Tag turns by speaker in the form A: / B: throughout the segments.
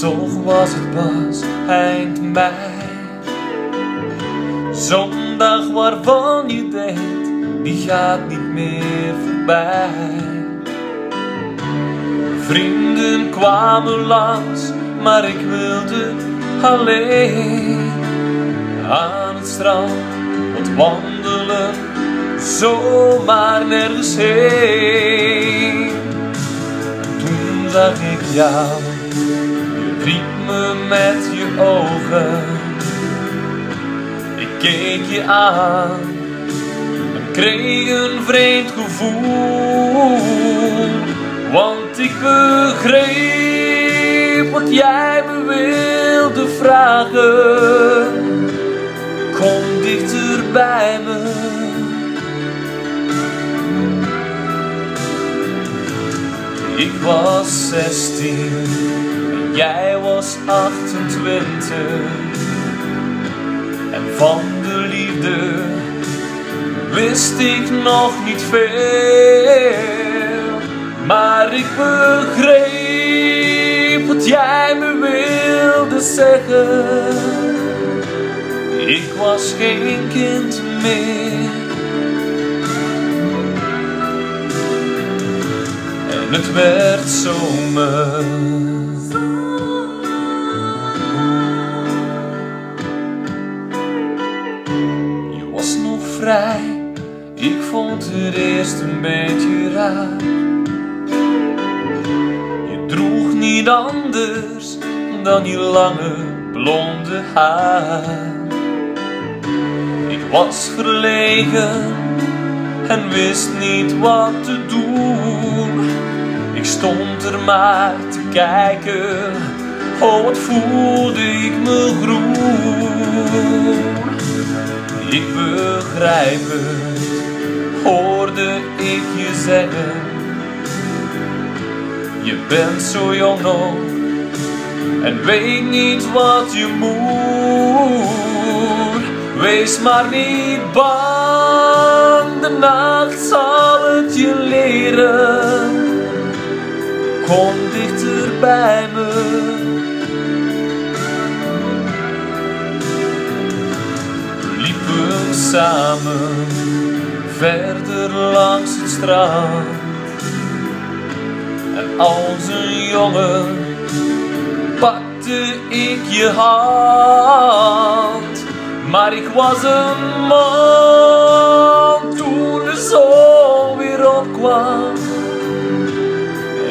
A: toch was het pas eind mei. Zondag waarvan je denkt, die gaat niet meer voorbij. Vrienden kwamen langs, maar ik wilde alleen aan het strand wat wandelen, zomaar nergens heen. Zag ik jou, je riep me met je ogen. Ik keek je aan en kreeg een vreemd gevoel, want ik begreep wat jij me wilde vragen. Kom dichter bij me. Ik was 16 en jij was 28. En van de liefde wist ik nog niet veel. Maar ik begreep wat jij me wilde zeggen. Ik was geen kind meer. En het werd zomer. Je was nog vrij, ik vond het eerst een beetje raar. Je droeg niet anders dan je lange blonde haar. Ik was verlegen en wist niet wat te doen. Ik stond er maar te kijken, oh wat voelde ik me groen. Ik begrijp het, hoorde ik je zeggen. Je bent zo jong nog en weet niet wat je moet. Wees maar niet bang, de nacht zal Kom dichter bij me. We liepen samen verder langs het strand. En als een jongen pakte ik je hand. Maar ik was een man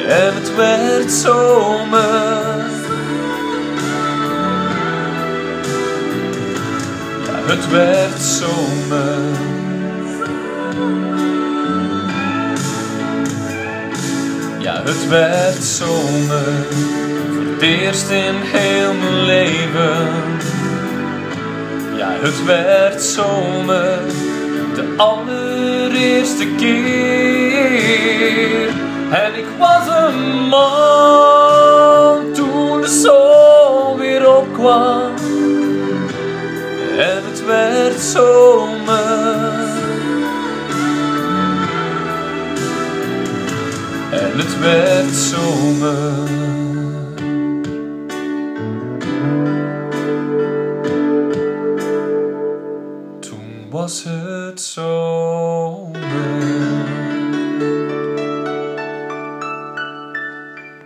A: En het werd zomer. Ja, het werd zomer. Ja, het werd zomer. Voor het eerst in heel mijn leven. Ja, het werd zomer. De allereerste keer. En ik was een man toen de zon weer opkwam. En het werd zomer. En het werd zomer. Was het zomer.